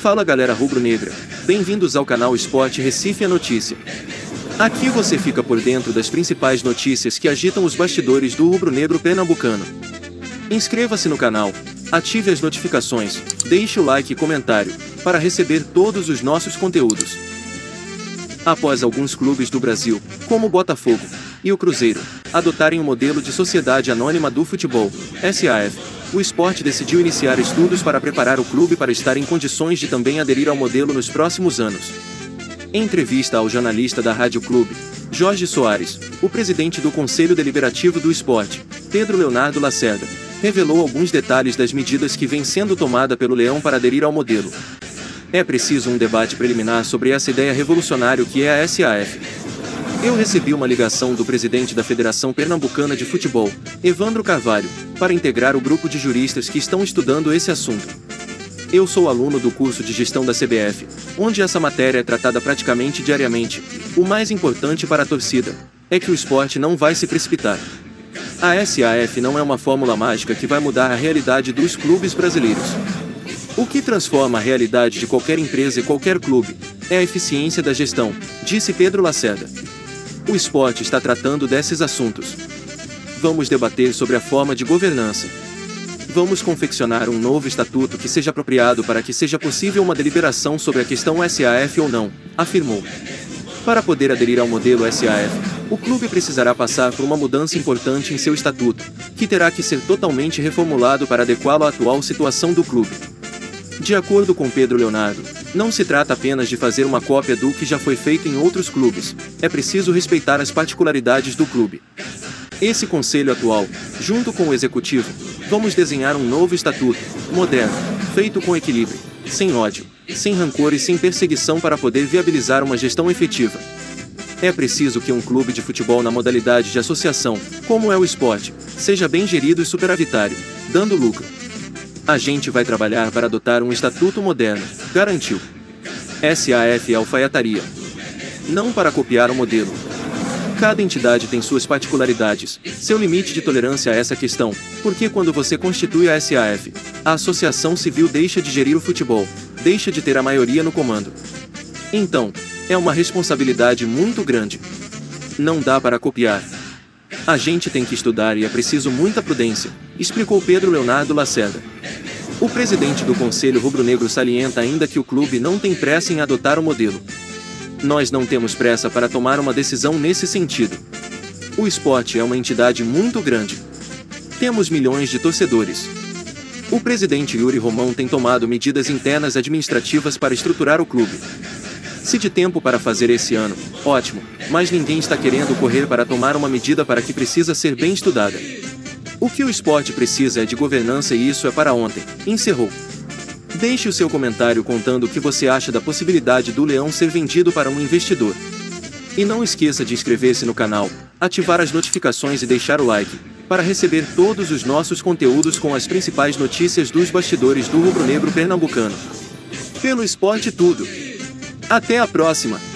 Fala galera rubro-negra, bem-vindos ao canal Esporte Recife a Notícia. Aqui você fica por dentro das principais notícias que agitam os bastidores do rubro-negro pernambucano. Inscreva-se no canal, ative as notificações, deixe o like e comentário, para receber todos os nossos conteúdos. Após alguns clubes do Brasil, como o Botafogo e o Cruzeiro, adotarem o modelo de Sociedade Anônima do Futebol, SAF, o esporte decidiu iniciar estudos para preparar o clube para estar em condições de também aderir ao modelo nos próximos anos. Em entrevista ao jornalista da Rádio Clube, Jorge Soares, o presidente do Conselho Deliberativo do Esporte, Pedro Leonardo Lacerda, revelou alguns detalhes das medidas que vêm sendo tomada pelo Leão para aderir ao modelo. É preciso um debate preliminar sobre essa ideia revolucionária que é a SAF. Eu recebi uma ligação do presidente da Federação Pernambucana de Futebol, Evandro Carvalho, para integrar o grupo de juristas que estão estudando esse assunto. Eu sou aluno do curso de gestão da CBF, onde essa matéria é tratada praticamente diariamente. O mais importante para a torcida é que o esporte não vai se precipitar. A SAF não é uma fórmula mágica que vai mudar a realidade dos clubes brasileiros. O que transforma a realidade de qualquer empresa e qualquer clube é a eficiência da gestão, disse Pedro Lacerda. O esporte está tratando desses assuntos. Vamos debater sobre a forma de governança. Vamos confeccionar um novo estatuto que seja apropriado para que seja possível uma deliberação sobre a questão SAF ou não, afirmou. Para poder aderir ao modelo SAF, o clube precisará passar por uma mudança importante em seu estatuto, que terá que ser totalmente reformulado para adequá-lo à atual situação do clube. De acordo com Pedro Leonardo, não se trata apenas de fazer uma cópia do que já foi feito em outros clubes, é preciso respeitar as particularidades do clube. Esse conselho atual, junto com o executivo, vamos desenhar um novo estatuto, moderno, feito com equilíbrio, sem ódio, sem rancor e sem perseguição para poder viabilizar uma gestão efetiva. É preciso que um clube de futebol na modalidade de associação, como é o esporte, seja bem gerido e superavitário, dando lucro. A gente vai trabalhar para adotar um estatuto moderno, garantiu. SAF alfaiataria. Não para copiar o modelo. Cada entidade tem suas particularidades, seu limite de tolerância a essa questão, porque quando você constitui a SAF, a associação civil deixa de gerir o futebol, deixa de ter a maioria no comando. Então, é uma responsabilidade muito grande. Não dá para copiar. A gente tem que estudar e é preciso muita prudência, explicou Pedro Leonardo Lacerda. O presidente do Conselho Rubro-Negro salienta ainda que o clube não tem pressa em adotar o modelo. Nós não temos pressa para tomar uma decisão nesse sentido. O esporte é uma entidade muito grande. Temos milhões de torcedores. O presidente Yuri Romão tem tomado medidas internas administrativas para estruturar o clube. Se de tempo para fazer esse ano, ótimo, mas ninguém está querendo correr para tomar uma medida para que precisa ser bem estudada. O que o esporte precisa é de governança e isso é para ontem, encerrou. Deixe o seu comentário contando o que você acha da possibilidade do leão ser vendido para um investidor. E não esqueça de inscrever-se no canal, ativar as notificações e deixar o like, para receber todos os nossos conteúdos com as principais notícias dos bastidores do rubro-negro pernambucano. Pelo esporte tudo. Até a próxima!